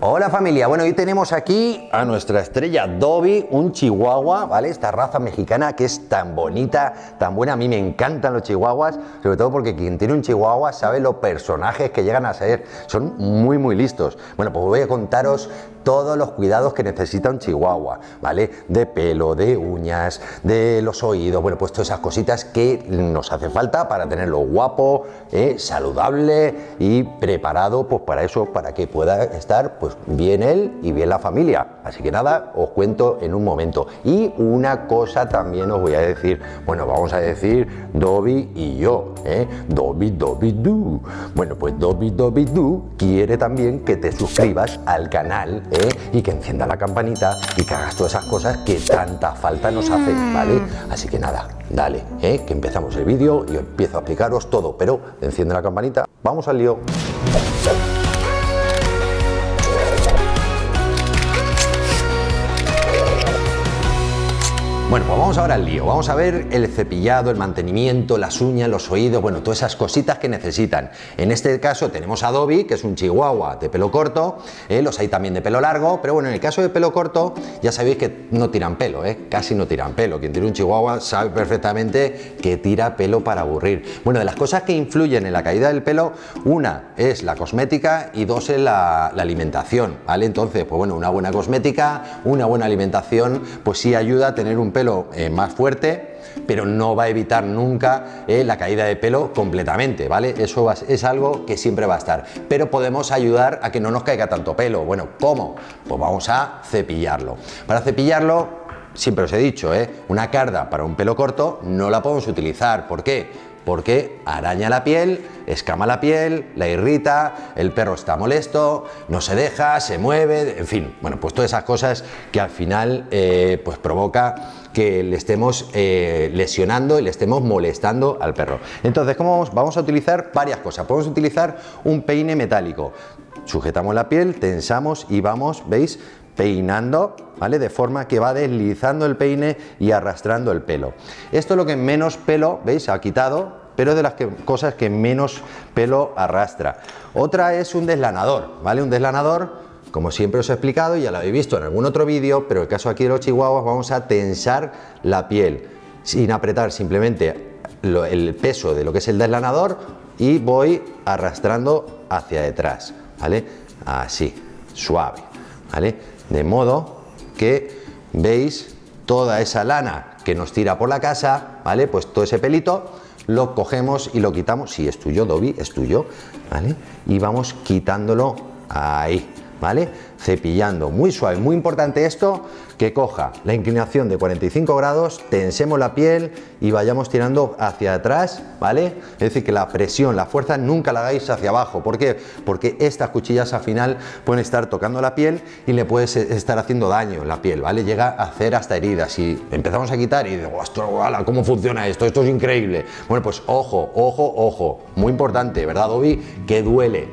Hola familia, bueno hoy tenemos aquí a nuestra estrella Dobby, un chihuahua, ¿vale? Esta raza mexicana que es tan bonita, tan buena, a mí me encantan los chihuahuas, sobre todo porque quien tiene un chihuahua sabe los personajes que llegan a ser, son muy muy listos. Bueno, pues voy a contaros todos los cuidados que necesita un chihuahua, ¿vale? De pelo, de uñas, de los oídos, bueno, pues todas esas cositas que nos hace falta para tenerlo guapo, ¿eh? saludable y preparado pues para eso, para que pueda estar pues bien él y bien la familia. Así que nada, os cuento en un momento. Y una cosa también os voy a decir, bueno, vamos a decir Dobby y yo, ¿eh? Dobby, Dobby, Do. Bueno, pues Dobby, Dobby, Do quiere también que te suscribas al canal. Y que encienda la campanita y que hagas todas esas cosas que tanta falta nos hacen, ¿vale? Así que nada, dale, ¿eh? que empezamos el vídeo y empiezo a explicaros todo, pero enciende la campanita, vamos al lío. Bueno, pues vamos ahora al lío. Vamos a ver el cepillado, el mantenimiento, las uñas, los oídos, bueno, todas esas cositas que necesitan. En este caso tenemos a Dobby, que es un chihuahua de pelo corto, ¿eh? los hay también de pelo largo, pero bueno, en el caso de pelo corto ya sabéis que no tiran pelo, ¿eh? casi no tiran pelo. Quien tiene un chihuahua sabe perfectamente que tira pelo para aburrir. Bueno, de las cosas que influyen en la caída del pelo, una es la cosmética y dos es la, alimentación, ¿vale? Entonces, pues bueno, una buena cosmética, una buena alimentación, pues sí ayuda a tener un pelo eh, más fuerte, pero no va a evitar nunca eh, la caída de pelo completamente, ¿vale? Eso es algo que siempre va a estar. Pero podemos ayudar a que no nos caiga tanto pelo. Bueno, ¿cómo? Pues vamos a cepillarlo. Para cepillarlo, siempre os he dicho, ¿eh? una carda para un pelo corto no la podemos utilizar. ¿Por qué? Porque araña la piel, escama la piel, la irrita, el perro está molesto, no se deja, se mueve, en fin, bueno, pues todas esas cosas que al final eh, pues provoca que le estemos eh, lesionando y le estemos molestando al perro. Entonces, ¿cómo vamos? Vamos a utilizar varias cosas. Podemos utilizar un peine metálico. Sujetamos la piel, tensamos y vamos, ¿veis? peinando, ¿vale? De forma que va deslizando el peine y arrastrando el pelo. Esto es lo que menos pelo, ¿veis? Ha quitado, pero de las cosas que menos pelo arrastra. Otra es un deslanador, ¿vale? Un deslanador, como siempre os he explicado, ya lo habéis visto en algún otro vídeo, pero en el caso aquí de los chihuahuas vamos a tensar la piel, sin apretar simplemente el peso de lo que es el deslanador y voy arrastrando hacia detrás, ¿vale? Así, suave, ¿vale? De modo que veis toda esa lana que nos tira por la casa, ¿vale? Pues todo ese pelito lo cogemos y lo quitamos. Si es tuyo, Dobby, es tuyo, ¿vale? Y vamos quitándolo ahí, ¿vale? Cepillando muy suave, muy importante esto, que coja la inclinación de 45 grados, tensemos la piel y vayamos tirando hacia atrás, ¿vale? Es decir, que la presión, la fuerza nunca la hagáis hacia abajo. ¿Por qué? Porque estas cuchillas al final pueden estar tocando la piel y le puedes estar haciendo daño en la piel, ¿vale? Llega a hacer hasta heridas y empezamos a quitar y digo, ¿cómo funciona esto? Esto es increíble. Bueno, pues ojo, ojo, ojo. Muy importante, ¿verdad, Dobby? Que duele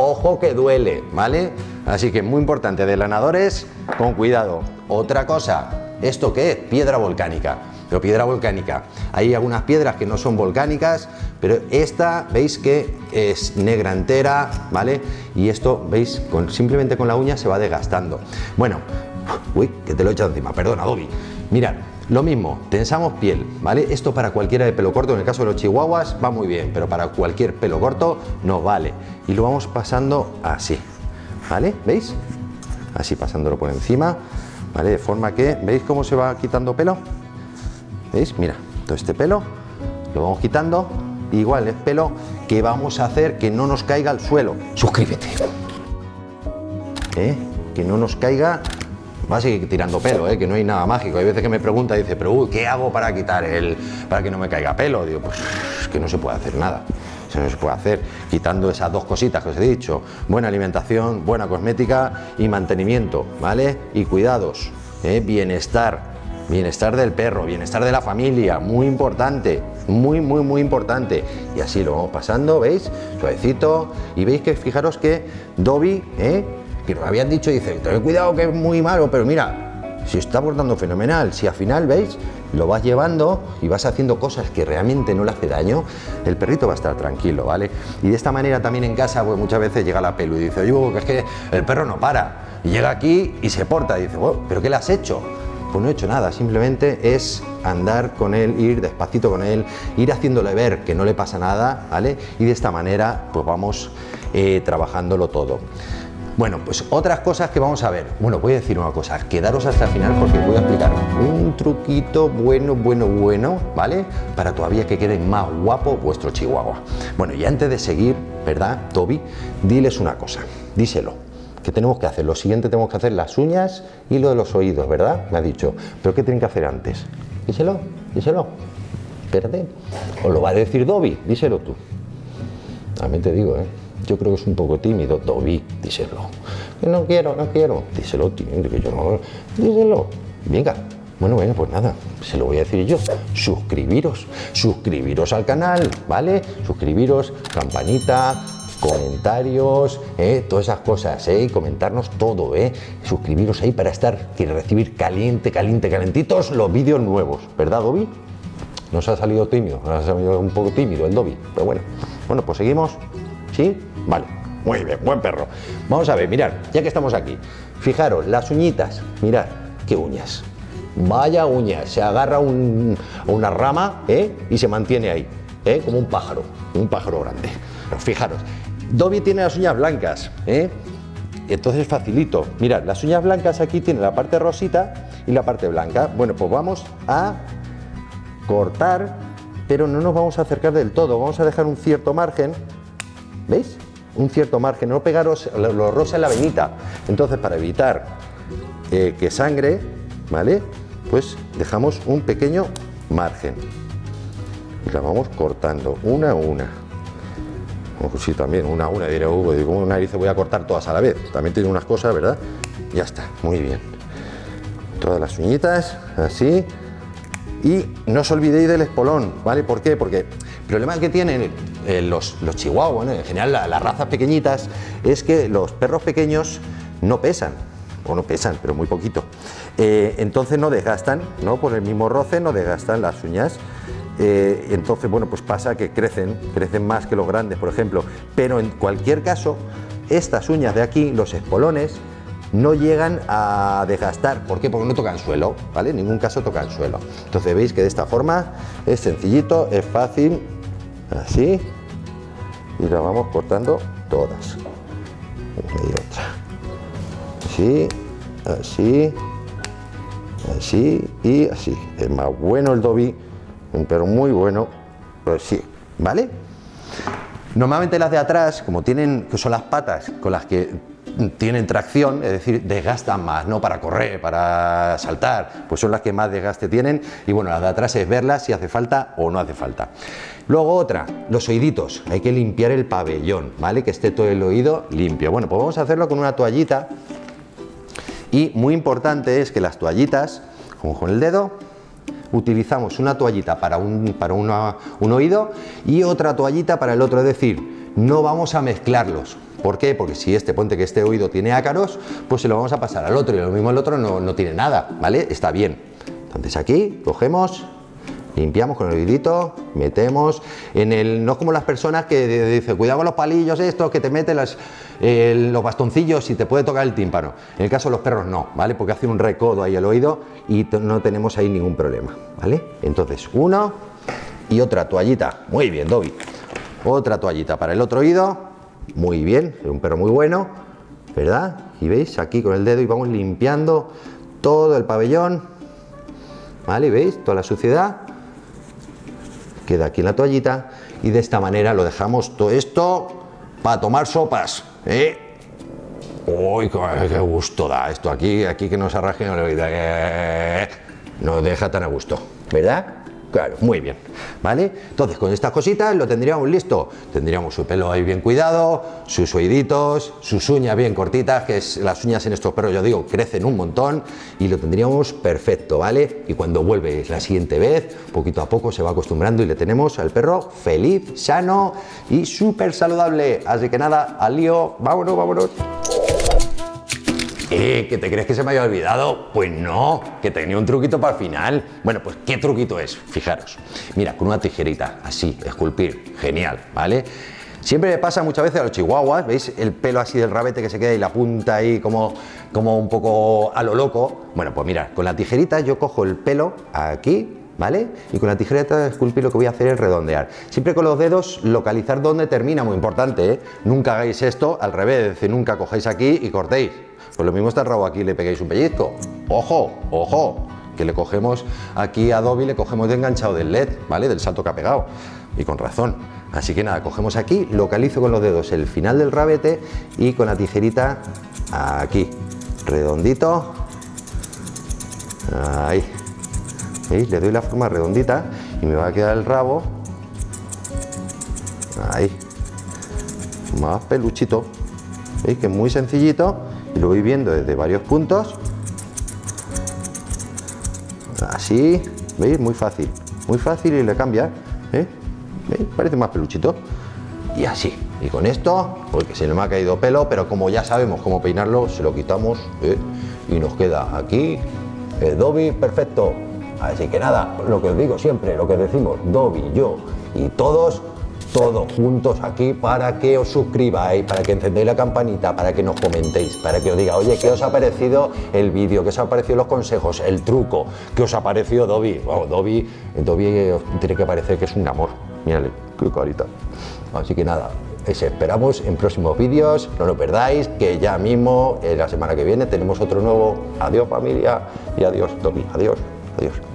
Ojo que duele, ¿vale? Así que muy importante, delanadores con cuidado. Otra cosa, ¿esto qué es? Piedra volcánica. Pero piedra volcánica. Hay algunas piedras que no son volcánicas, pero esta, veis que es negra entera, ¿vale? Y esto, veis, con, simplemente con la uña se va desgastando. Bueno, uy, que te lo he echado encima, perdona, Dobby. Mirad, lo mismo, tensamos piel, ¿vale? Esto para cualquiera de pelo corto, en el caso de los chihuahuas va muy bien, pero para cualquier pelo corto no vale. Y lo vamos pasando así, ¿vale? ¿Veis? Así pasándolo por encima, ¿vale? De forma que, ¿veis cómo se va quitando pelo? ¿Veis? Mira, todo este pelo lo vamos quitando. Igual es pelo que vamos a hacer que no nos caiga al suelo. Suscríbete. ¿Eh? Que no nos caiga va a seguir tirando pelo, ¿eh? que no hay nada mágico. Hay veces que me pregunta y dice, pero ¿qué hago para quitar el, para que no me caiga pelo? Digo, pues es que no se puede hacer nada. Se puede hacer quitando esas dos cositas que os he dicho. Buena alimentación, buena cosmética y mantenimiento, ¿vale? Y cuidados, ¿eh? bienestar, bienestar del perro, bienestar de la familia, muy importante, muy, muy, muy importante. Y así lo vamos pasando, ¿veis? Suavecito. Y veis que fijaros que Dobby, ¿eh? Que nos habían dicho, dice, ten cuidado que es muy malo, pero mira, si está portando fenomenal, si al final veis lo vas llevando y vas haciendo cosas que realmente no le hace daño, el perrito va a estar tranquilo, ¿vale? Y de esta manera también en casa, pues muchas veces llega la pelo y dice, oye, que es que el perro no para. Y llega aquí y se porta y dice, ¿pero qué le has hecho? Pues no he hecho nada, simplemente es andar con él, ir despacito con él, ir haciéndole ver que no le pasa nada, ¿vale? Y de esta manera, pues vamos eh, trabajándolo todo. Bueno, pues otras cosas que vamos a ver. Bueno, voy a decir una cosa, quedaros hasta el final porque voy a explicar un truquito bueno, bueno, bueno, ¿vale? Para todavía que quede más guapo vuestro chihuahua. Bueno, y antes de seguir, ¿verdad, Toby? Diles una cosa, díselo. ¿Qué tenemos que hacer? Lo siguiente tenemos que hacer las uñas y lo de los oídos, ¿verdad? Me ha dicho. ¿Pero qué tienen que hacer antes? Díselo, díselo. Espérate. O lo va a decir Dobby, díselo tú. También te digo, ¿eh? Yo creo que es un poco tímido, Dobby, díselo. No quiero, no quiero. Díselo, tío, que yo no. Díselo. Venga. Bueno, bueno, pues nada, se lo voy a decir yo. Suscribiros, suscribiros al canal, ¿vale? Suscribiros, campanita, comentarios, ¿eh? todas esas cosas, ¿eh? comentarnos todo, ¿eh? suscribiros ahí para estar y recibir caliente, caliente, calentitos los vídeos nuevos, ¿verdad, Dobby? Nos ha salido tímido, nos ha salido un poco tímido el Dobby, pero bueno. Bueno, pues seguimos. ¿Sí? Vale. Muy bien, buen perro. Vamos a ver, mirad, ya que estamos aquí. Fijaros, las uñitas. Mirad, qué uñas. Vaya uñas. Se agarra a una rama ¿eh? y se mantiene ahí, ¿eh? como un pájaro, un pájaro grande. Pero fijaros, Dobby tiene las uñas blancas, ¿eh? Entonces facilito. Mirad, las uñas blancas aquí tienen la parte rosita y la parte blanca. Bueno, pues vamos a cortar, pero no nos vamos a acercar del todo. Vamos a dejar un cierto margen, ¿veis? Un cierto margen, no pegaros lo, rosa en la venita. Entonces, para evitar eh, que sangre, ¿vale? Pues dejamos un pequeño margen. Y la vamos cortando una a una. Pues sí, también, una a una, diré Hugo, digo, una nariz voy a cortar todas a la vez. También tiene unas cosas, ¿verdad? Ya está, muy bien. Todas las uñitas, así. Y no os olvidéis del espolón, ¿vale? ¿Por qué? Porque el problema que tienen eh, los, chihuahuas, en general las razas pequeñitas, es que los perros pequeños no pesan, o no pesan, pero muy poquito. Eh, entonces no desgastan, ¿no? Por el mismo roce no desgastan las uñas. Eh, entonces, bueno, pues pasa que crecen, crecen más que los grandes, por ejemplo. Pero en cualquier caso, estas uñas de aquí, los espolones, no llegan a desgastar. ¿Por qué? Porque no tocan suelo, ¿vale? En ningún caso tocan suelo. Entonces veis que de esta forma es sencillito, es fácil, así, y la vamos cortando todas. Una y otra. Así, así, así y así. Es más bueno el Dobby un perro muy bueno, pues sí, ¿vale? Normalmente las de atrás, como tienen, que son las patas con las que tienen tracción, es decir, desgastan más, ¿no? Para correr, para saltar, pues son las que más desgaste tienen. Y bueno, las de atrás es verlas si hace falta o no hace falta. Luego otra, los oíditos. Hay que limpiar el pabellón, ¿vale? Que esté todo el oído limpio. Bueno, pues vamos a hacerlo con una toallita. Y muy importante es que las toallitas, como con el dedo, utilizamos una toallita para, un, para un oído y otra toallita para el otro, es decir, no vamos a mezclarlos. ¿Por qué? Porque si este, ponte que este oído tiene ácaros, pues se lo vamos a pasar al otro y lo mismo el otro no, no tiene nada, ¿vale? Está bien. Entonces aquí cogemos limpiamos con el oídito, metemos en el, no como las personas que dicen, cuidado con los palillos estos, que te meten los bastoncillos y te puede tocar el tímpano. En el caso de los perros no, ¿vale? Porque hace un recodo ahí al oído y no tenemos ahí ningún problema, ¿vale? Entonces, uno y otra toallita, muy bien, Dobby. Otra toallita para el otro oído, muy bien, es un perro muy bueno, ¿verdad? Y veis, aquí con el dedo y vamos limpiando todo el pabellón, ¿vale? ¿Veis? Toda la suciedad queda aquí en la toallita y de esta manera lo dejamos todo esto para tomar sopas. ¿eh? Uy, qué gusto da esto aquí, aquí que nos arraje no le nos deja tan a gusto, ¿verdad? Claro, muy bien, ¿vale? Entonces, con estas cositas lo tendríamos listo. Tendríamos su pelo ahí bien cuidado, sus oíditos, sus uñas bien cortitas, que es, las uñas en estos perros, yo digo, crecen un montón y lo tendríamos perfecto, ¿vale? Y cuando vuelve la siguiente vez, poquito a poco se va acostumbrando y le tenemos al perro feliz, sano y súper saludable. Así que nada, al lío, vámonos, vámonos. Sí, ¿que te crees que se me había olvidado? Pues no, que tenía un truquito para el final. Bueno, pues ¿qué truquito es? Fijaros. Mira, con una tijerita, así, esculpir, genial, ¿vale? Siempre me pasa muchas veces a los chihuahuas, ¿veis? El pelo así del rabete que se queda y la punta ahí como, como un poco a lo loco. Bueno, pues mira, con la tijerita yo cojo el pelo aquí, ¿vale? Y con la tijerita de esculpir lo que voy a hacer es redondear. Siempre con los dedos localizar dónde termina, muy importante, ¿eh? Nunca hagáis esto al revés, es decir, nunca cojáis aquí y cortéis. Pues lo mismo está el rabo aquí le pegáis un pellizco. ¡Ojo! ¡Ojo! Que le cogemos aquí a Dobby, le cogemos de enganchado del LED, ¿vale? Del salto que ha pegado. Y con razón. Así que nada, cogemos aquí, localizo con los dedos el final del rabete y con la tijerita aquí, redondito. Ahí. ¿Veis? Le doy la forma redondita y me va a quedar el rabo. Ahí. Más peluchito. ¿Veis? Que es muy sencillito lo voy viendo desde varios puntos. Así. ¿Veis? Muy fácil. Muy fácil y le cambia. ¿eh? ¿Veis? Parece más peluchito. Y así. Y con esto, porque se le ha caído pelo, pero como ya sabemos cómo peinarlo, se lo quitamos ¿eh? y nos queda aquí el Dobby perfecto. Así que nada, lo que os digo siempre, lo que decimos, Dobby, yo y todos, todos juntos aquí para que os suscribáis, para que encendéis la campanita, para que nos comentéis, para que os diga, oye, ¿qué os ha parecido el vídeo? ¿Qué os ha parecido los consejos? El truco, ¿qué os ha parecido Dobby? Wow, Dobby, Dobby os tiene que parecer que es un amor. Mírale, qué carita. Así que nada, os esperamos en próximos vídeos, no lo perdáis, que ya mismo, eh, la semana que viene, tenemos otro nuevo. Adiós familia y adiós Dobby, adiós, adiós.